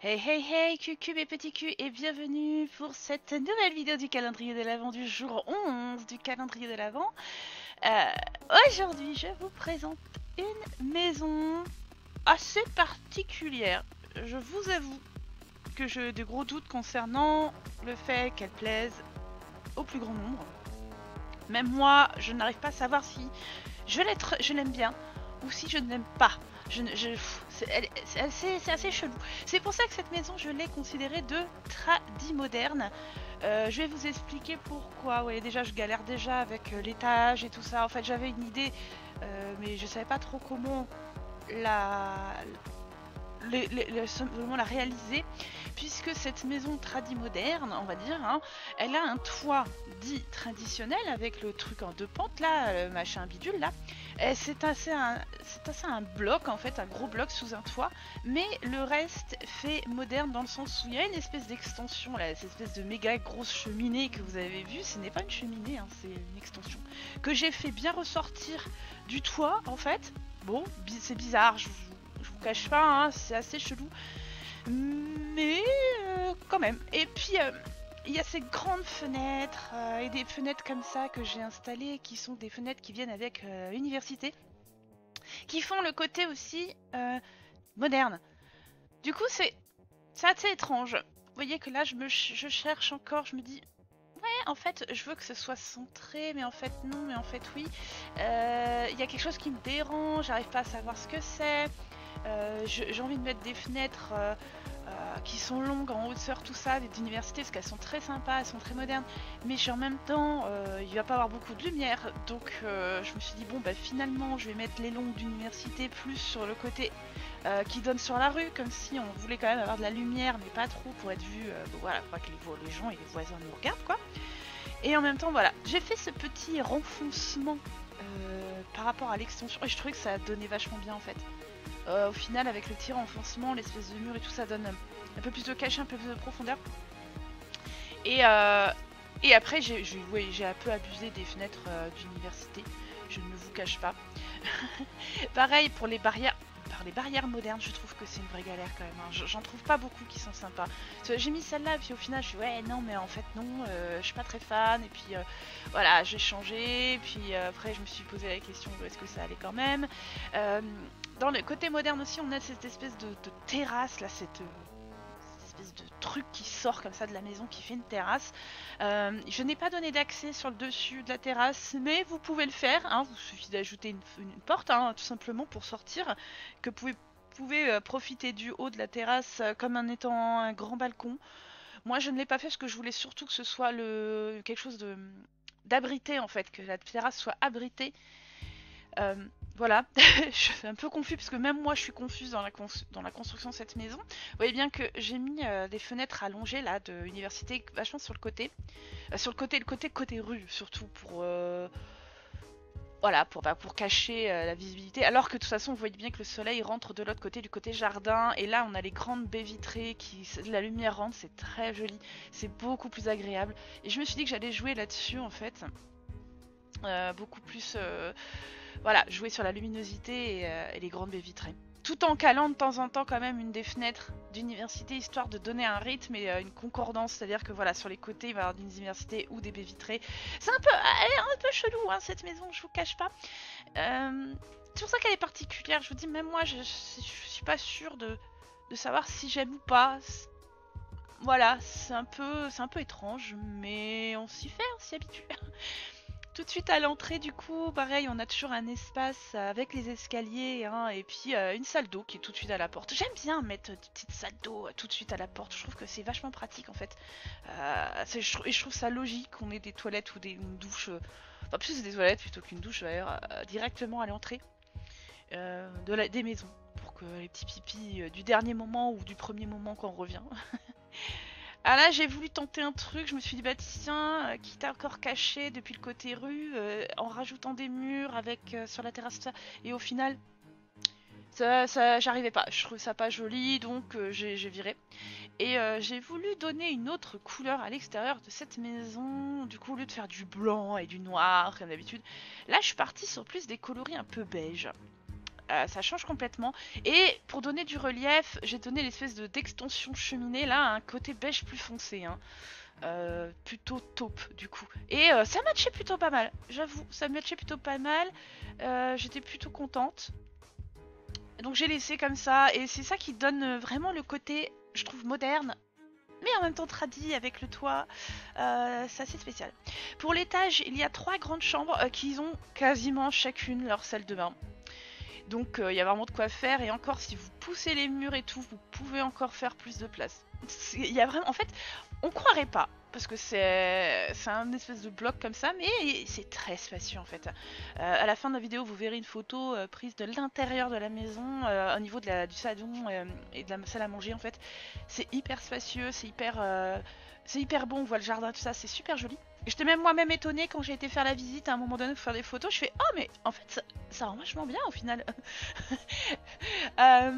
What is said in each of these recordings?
Hey hey hey, cucu mes petits culs et bienvenue pour cette nouvelle vidéo du calendrier de l'Avent du jour 11 du calendrier de l'Avent. Euh, Aujourd'hui, je vous présente une maison assez particulière. Je vous avoue que j'ai de gros doutes concernant le fait qu'elle plaise au plus grand nombre. Même moi, je n'arrive pas à savoir si je l'aime bien ou si je ne l'aime pas. Je, je, c'est assez, chelou. C'est pour ça que cette maison, je l'ai considérée de tradi moderne. Euh, je vais vous expliquer pourquoi. Ouais, déjà, je galère déjà avec euh, l'étage et tout ça. En fait, j'avais une idée, euh, mais je savais pas trop comment la, la réaliser, puisque cette maison tradi moderne, on va dire, hein, elle a un toit dit traditionnel avec le truc en deux pentes là, le machin bidule là. C'est assez, un, assez un bloc en fait, un gros bloc sous un toit, mais le reste fait moderne dans le sens où il y a une espèce d'extension cette espèce de méga grosse cheminée que vous avez vu, ce n'est pas une cheminée, hein, c'est une extension que j'ai fait bien ressortir du toit en fait. Bon, c'est bizarre, je je vous cache pas, hein, c'est assez chelou. Mais euh, quand même. Et puis, euh, il y a ces grandes fenêtres euh, et des fenêtres comme ça que j'ai installées qui sont des fenêtres qui viennent avec université. Qui font le côté aussi moderne. Du coup, c'est assez étrange. Vous voyez que là, je, me je cherche encore, je me dis, ouais, en fait, je veux que ce soit centré, mais en fait, non, mais en fait, oui. Il y a quelque chose qui me dérange, j'arrive pas à savoir ce que c'est. Euh, j'ai envie de mettre des fenêtres euh, euh, qui sont longues en hauteur, tout ça, des universités, parce qu'elles sont très sympas, elles sont très modernes. Mais en même temps, il va pas avoir beaucoup de lumière. Donc je me suis dit, bon, bah finalement, je vais mettre les longues d'université plus sur le côté qui donne sur la rue, comme si on voulait quand même avoir de la lumière, mais pas trop pour être vu, voilà, pour que les, les, gens et les voisins nous regardent, quoi. Et en même temps, voilà, j'ai fait ce petit renfoncement par rapport à l'extension, et je trouvais que ça donnait vachement bien en fait. Euh, au final, avec le tir enfoncement, l'espèce de mur et tout, ça donne un peu plus de cachet, un peu plus de profondeur. Et, euh, et après, j'ai un peu abusé des fenêtres euh, d'université. Je ne vous cache pas. Pareil pour les barrières. Par les barrières modernes, je trouve que c'est une vraie galère quand même. Hein. J'en trouve pas beaucoup qui sont sympas. J'ai mis celle-là, puis au final, je suis ouais, non, mais en fait, non, je suis pas très fan. Et puis voilà, j'ai changé. Puis après, je me suis posé la question est-ce que ça allait quand même dans le côté moderne aussi, on a cette espèce de, terrasse, là, cette, espèce de truc qui sort comme ça de la maison, qui fait une terrasse. Euh, je n'ai pas donné d'accès sur le dessus de la terrasse, mais vous pouvez le faire. Hein, il suffit d'ajouter une, porte, hein, tout simplement, pour sortir. Que vous pouvez, euh, profiter du haut de la terrasse euh, comme en étant un grand balcon. Moi, je ne l'ai pas fait parce que je voulais surtout que ce soit quelque chose d'abrité en fait, que la terrasse soit abritée. Voilà, je suis un peu confus parce que même moi je suis confuse dans la, construction de cette maison. Vous voyez bien que j'ai mis euh, des fenêtres allongées là de l'université vachement sur le côté. Euh, sur le côté, le côté côté rue surtout pour... Euh, voilà, pour, bah, pour cacher la visibilité. Alors que de toute façon, vous voyez bien que le soleil rentre de l'autre côté, du côté jardin. Et là, on a les grandes baies vitrées, qui, la lumière rentre, c'est très joli. C'est beaucoup plus agréable. Et je me suis dit que j'allais jouer là-dessus, en fait. beaucoup plus voilà, jouer sur la luminosité euh, et, les grandes baies vitrées. Tout en calant de temps en temps quand même une des fenêtres d'université, histoire de donner un rythme et euh, une concordance, c'est-à-dire que voilà, sur les côtés, il va y avoir des universités ou des baies vitrées. C'est un peu, un peu chelou, hein, cette maison, je vous cache pas. Euh, c'est pour ça qu'elle est particulière, je vous dis, même moi, je, suis pas sûre de, de savoir si j'aime ou pas. Voilà, c'est un peu, c'est un peu étrange, mais on s'y fait, on s'y habitue. Tout de suite à l'entrée, du coup, pareil, on a toujours un espace avec les escaliers hein, et puis euh, une salle d'eau qui est tout de suite à la porte. J'aime bien mettre des petites salles d'eau euh, tout de suite à la porte. Je trouve que c'est vachement pratique en fait. Euh, et je trouve ça logique qu'on ait des toilettes ou des, une douche. enfin, plus des toilettes plutôt qu'une douche d'ailleurs, directement à l'entrée de des maisons pour que les petits pipis du dernier moment ou du premier moment qu'on revient. Ah là, j'ai voulu tenter un truc, je me suis dit, bah tiens, euh, quitte à encore caché depuis le côté rue, euh, en rajoutant des murs avec euh, sur la terrasse. Et au final, ça, j'arrivais pas. Je trouve ça pas joli, donc j'ai viré. Et j'ai voulu donner une autre couleur à l'extérieur de cette maison. Du coup, au lieu de faire du blanc et du noir, comme d'habitude, là, je suis partie sur plus des coloris un peu beige. Euh, ça change complètement. Et pour donner du relief, j'ai donné l'espèce de d'extension cheminée là, un côté beige plus foncé. Hein. Euh, plutôt taupe du coup. Et euh, ça matchait plutôt pas mal, j'avoue, ça matchait plutôt pas mal. J'étais plutôt contente. Donc j'ai laissé comme ça, et c'est ça qui donne vraiment le côté, je trouve, moderne, mais en même temps tradit avec le toit. c'est assez spécial. Pour l'étage, il y a trois grandes chambres qui ont quasiment chacune leur salle de bain. Donc euh, il y a vraiment de quoi faire et encore si vous poussez les murs et tout, vous pouvez encore faire plus de place. Il y a vraiment, en fait, on croirait pas parce que c'est un espèce de bloc comme ça, mais c'est très spacieux en fait. Euh, à la fin de la vidéo, vous verrez une photo euh, prise de l'intérieur de la maison, au niveau du salon et de la salle à manger en fait. C'est hyper spacieux, c'est hyper, c'est hyper bon, on voit le jardin, tout ça, c'est super joli. J'étais même moi-même étonnée quand j'ai été faire la visite à un moment donné pour faire des photos. Je fais Oh, mais en fait, ça, rend vachement bien au final. Euh,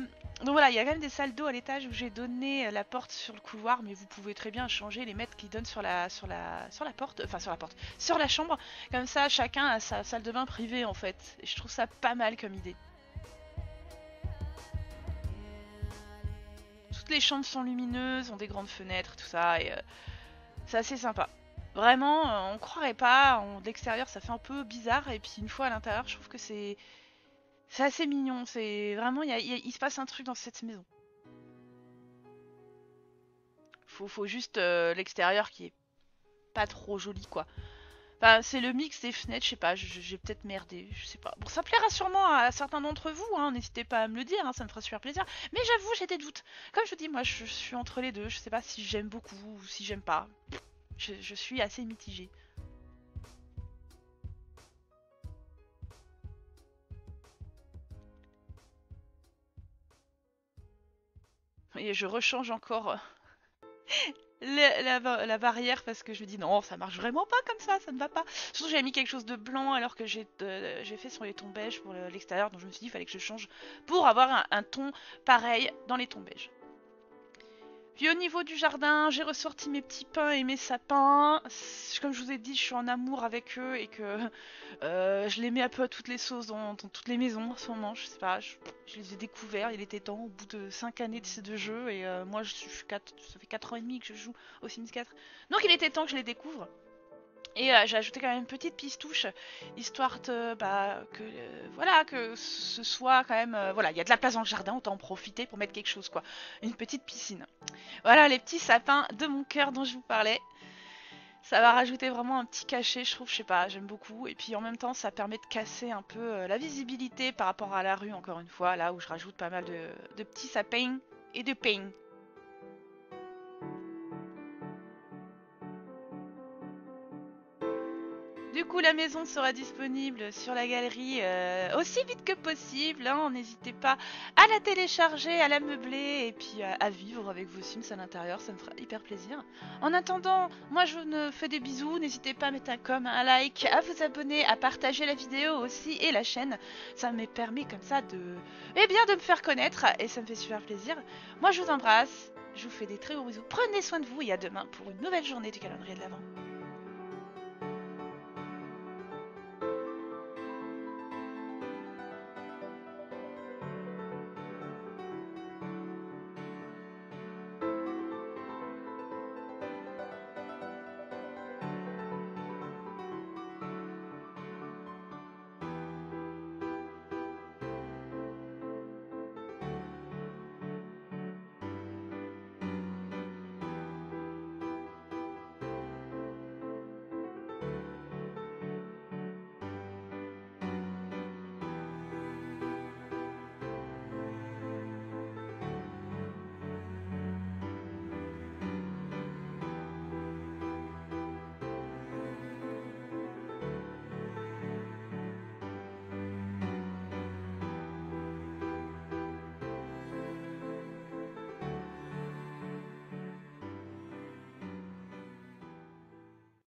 donc voilà, il y a quand même des salles d'eau à l'étage où j'ai donné la porte sur le couloir, mais vous pouvez très bien changer les mètres qui donnent sur la, sur la, sur la porte, enfin sur la porte, sur la chambre. Comme ça, chacun a sa salle de bain privée en fait. Et je trouve ça pas mal comme idée. Toutes les chambres sont lumineuses, ont des grandes fenêtres, tout ça, et euh, c'est assez sympa. Vraiment, euh, on croirait pas. L'extérieur, ça fait un peu bizarre. Et puis une fois à l'intérieur, je trouve que c'est c'est assez mignon. C'est vraiment, il, se passe un truc dans cette maison. Faut, faut juste euh, l'extérieur qui est pas trop joli, quoi. Enfin, c'est le mix des fenêtres, je sais pas, j'ai peut-être merdé, je sais pas. Bon, ça plaira sûrement à certains d'entre vous, hein, n'hésitez pas à me le dire, hein, ça me fera super plaisir. Mais j'avoue, j'ai des doutes. Comme je vous dis, moi, je, je suis entre les deux, je sais pas si j'aime beaucoup ou si j'aime pas je, suis assez mitigée. Et je rechange encore la, barrière parce que je me dis non, ça marche vraiment pas comme ça, ça ne va pas. Surtout j'ai mis quelque chose de blanc alors que j'ai fait sur les tons beige pour l'extérieur, donc je me suis dit il fallait que je change pour avoir un ton pareil dans les tons beige. Puis au niveau du jardin, j'ai ressorti mes petits pins et mes sapins. Comme je vous ai dit, je suis en amour avec eux et que euh, je les mets un peu à toutes les sauces dans, toutes les maisons en ce moment. Je sais pas, je, les ai découverts, il était temps au bout de 5 années de ces deux jeux. Et euh, moi, je suis, ça fait 4 ans et demi que je joue au Sims 4. Donc il était temps que je les découvre. Et euh, j'ai ajouté quand même une petite pistouche, histoire de, bah, que, euh, voilà, que ce soit quand même, euh, voilà, il y a de la place dans le jardin, autant en profiter pour mettre quelque chose, quoi. Une petite piscine. Voilà les petits sapins de mon cœur dont je vous parlais. Ça va rajouter vraiment un petit cachet, je trouve, je sais pas, j'aime beaucoup. Et puis en même temps, ça permet de casser un peu la visibilité par rapport à la rue, encore une fois, là où je rajoute pas mal de, petits sapins et de pins. Du coup, la maison sera disponible sur la galerie euh, aussi vite que possible. Hein. N'hésitez pas à la télécharger, à la meubler et puis à, vivre avec vos Sims à l'intérieur. Ça me fera hyper plaisir. En attendant, moi je vous fais des bisous. N'hésitez pas à mettre un com, un like, à vous abonner, à partager la vidéo aussi et la chaîne. Ça me permet comme ça de, eh bien, de me faire connaître et ça me fait super plaisir. Moi je vous embrasse. Je vous fais des très gros bisous. Prenez soin de vous et à demain pour une nouvelle journée du calendrier de l'Avent.